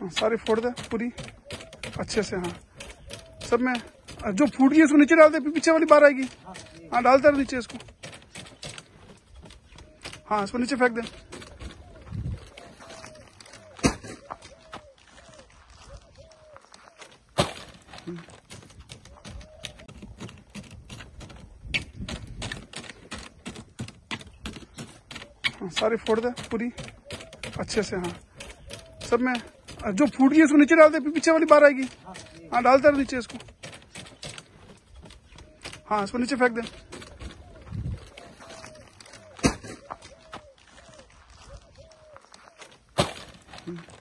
हाँ सारी फोड़ दे, पूरी। अच्छे से हाँ। सब में, जो फूट गई उसको नीचे डाल दे पीछे वाली बार आएगी। हाँ डालते रहो नीचे इसको। हाँ इसको नीचे फेंक दे। हाँ सारी फोड़ दे, पूरी। अच्छे से हाँ। सब में जो फूट गई, उसको नीचे डाल दे पीछे वाली बार आएगी हाँ डालते नीचे इसको हाँ इसको नीचे फेंक दे Hmm.